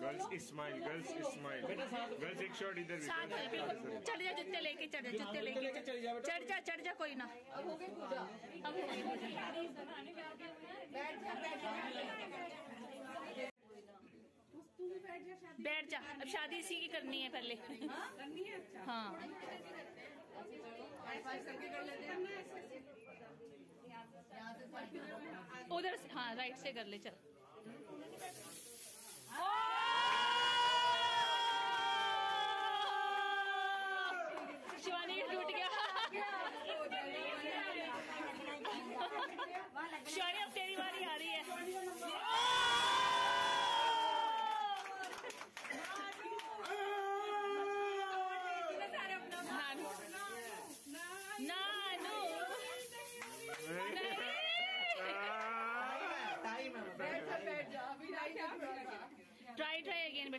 Girls smile girls smile girls एक shot इधर चढ़ जा जूते लेके चढ़ जा जूते लेके। चढ़ जा चढ़ जा कोई ना। अब हो गई पूजा। अब हो गई पूजा। बैठ जा अब शादी इसी की करनी है पहले। करनी है। अच्छा हाँ उधर से हाँ राइट से कर ले चल।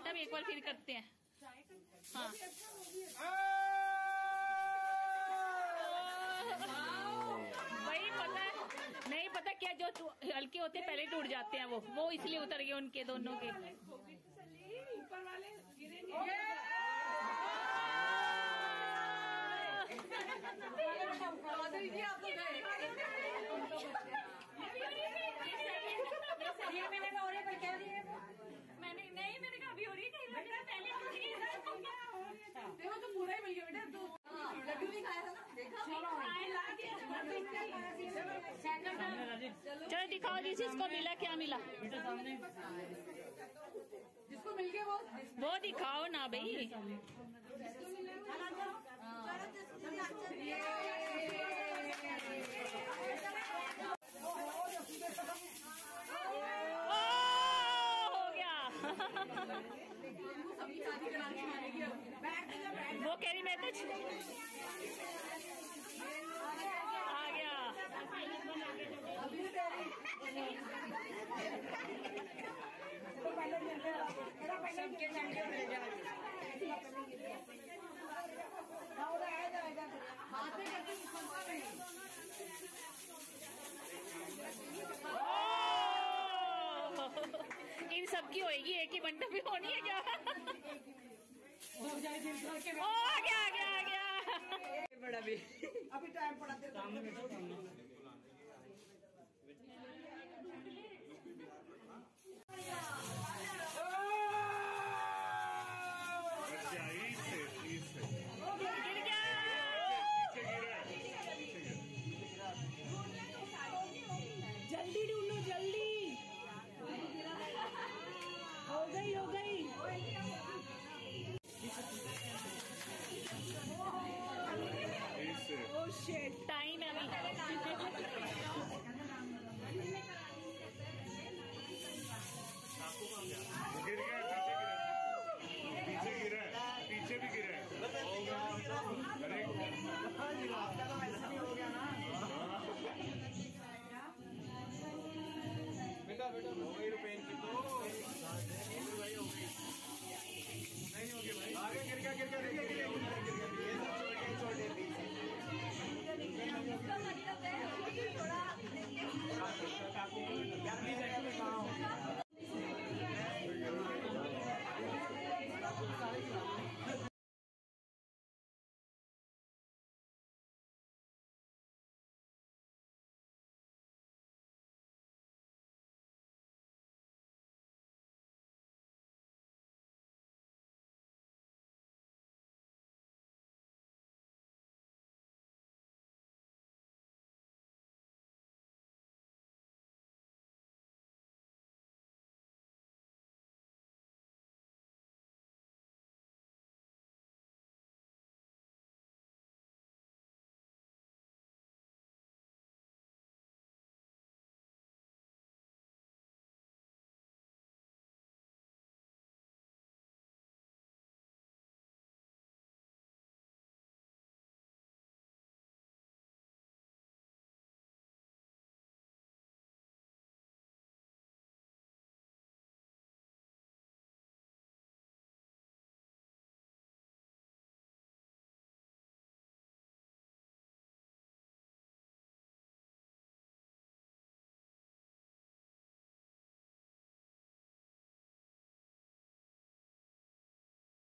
अब एक बार फिर करते हैं। हाँ। वही पता है, नहीं पता क्या जो हल्के होते पहले टूट जाते हैं वो। वो इसलिए उतर गए उनके दोनों के। मैंने नहीं मैंने कहा अभी हो रही है कहीं लग रहा है पहले हो रही है देखो तो पूरा ही मिल गया बेटा दो लड्डू भी खाया था ना देखा चलो दिखाओ जी इसको मिला क्या मिला? जिसको मिल गया वो वो दिखाओ ना भाई। ओ, हो गया। वो कह रही मैं तो गया बातें करके सुनता नहीं ओ, इन सबकी होएगी एक ही मंडप भी होनी है क्या? ओ आ गया आ गया आ गया। अभी टाइम पड़ा shit.